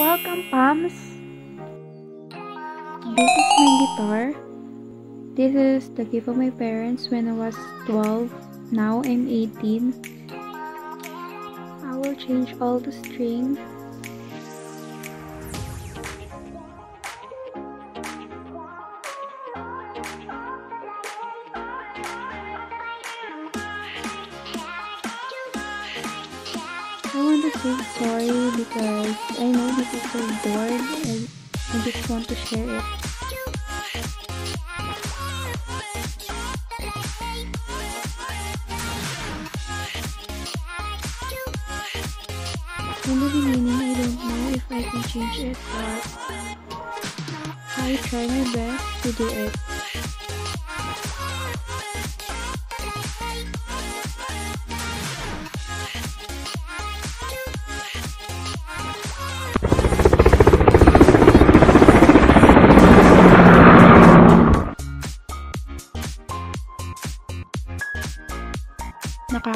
Welcome, Pams! This is my guitar. This is the gift of my parents when I was 12. Now I'm 18. I will change all the strings. I want to say sorry because I know this is so bored and I just want to share it. In the beginning, I don't know if I can change it, but I try my best to do it.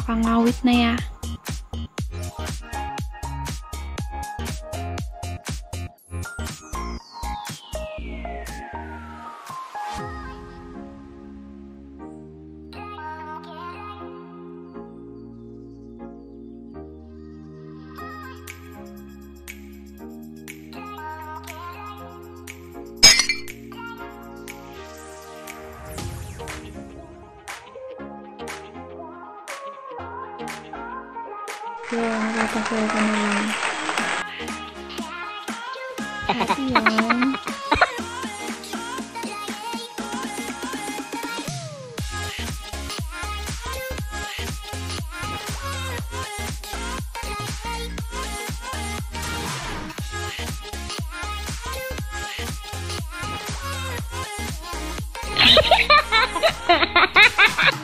Nakakangawit na ya. ようなかしうがないいいよハハハハ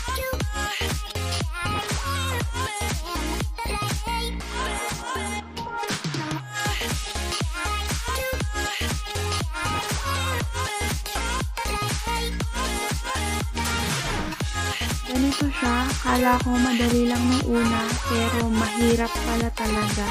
2 1 Ganito siya. Akala ko madali lang nung una, pero mahirap pala talaga.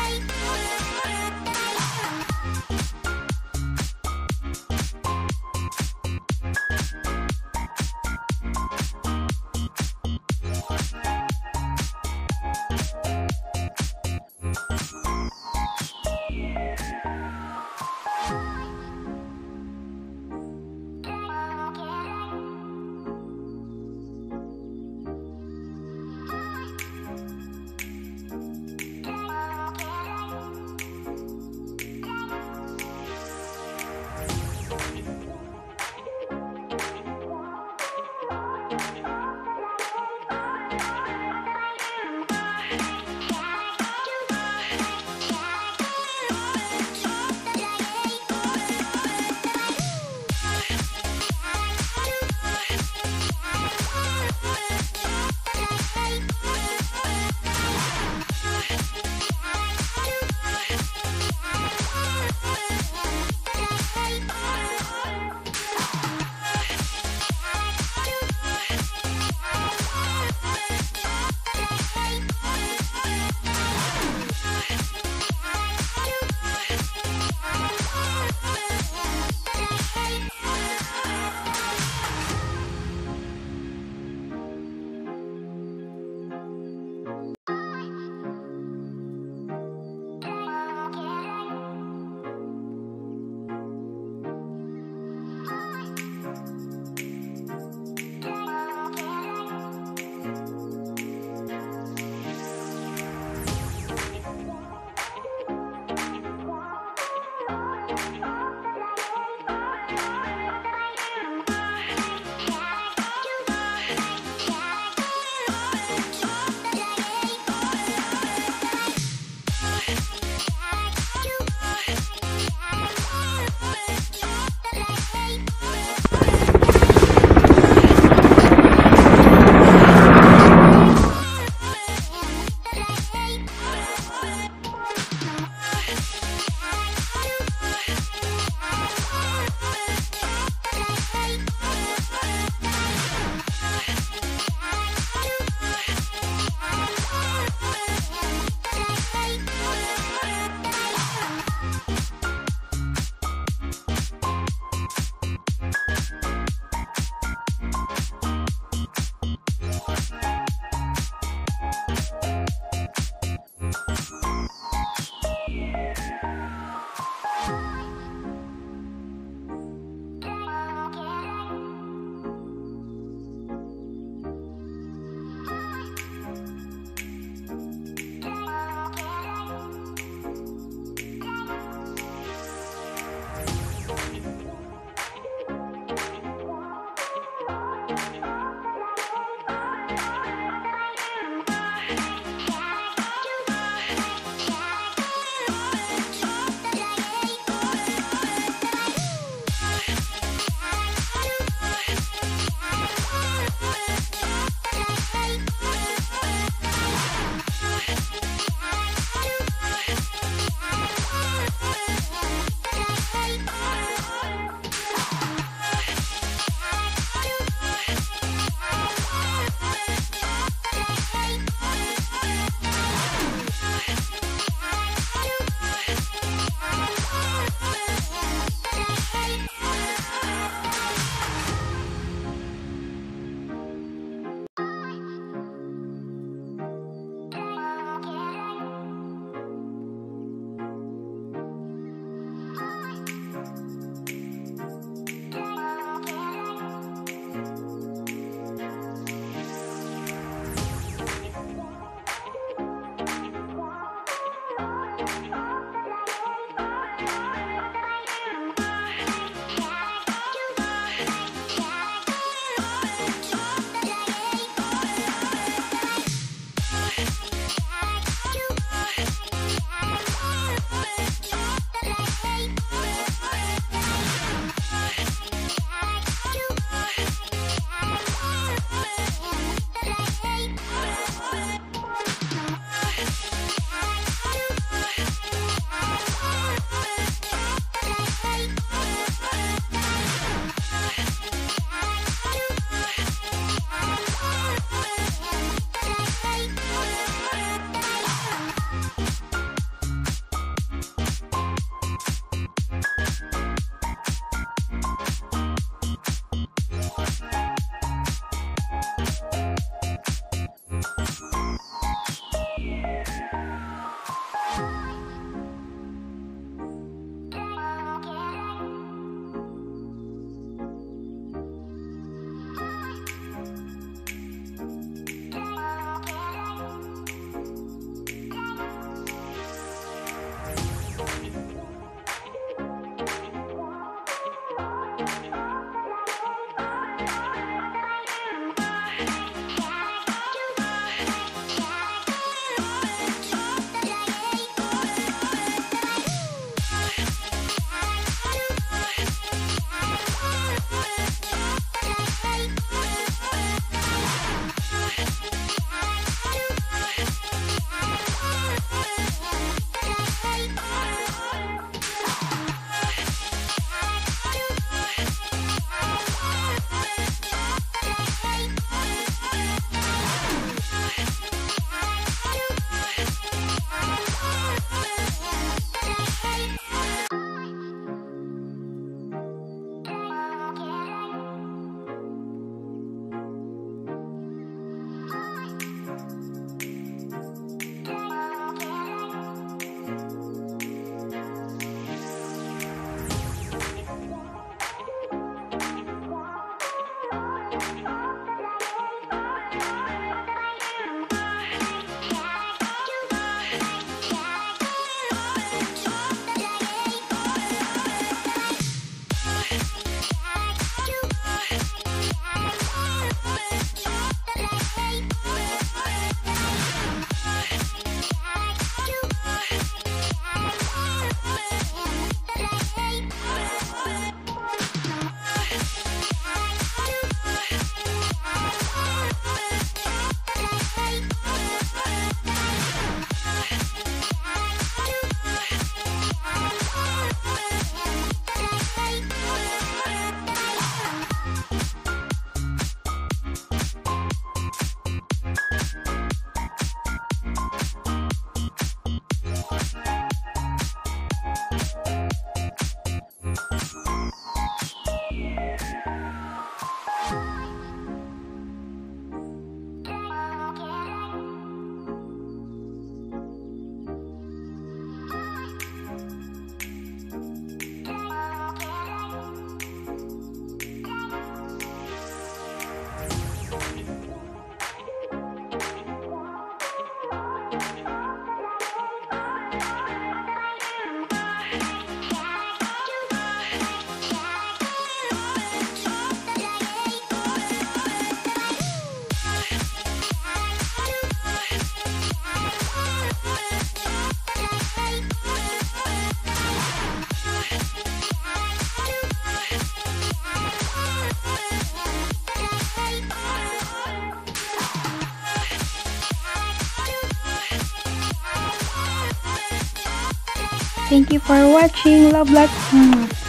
Thank you for watching. Love lots.